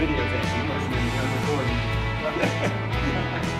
videos that she must have recording.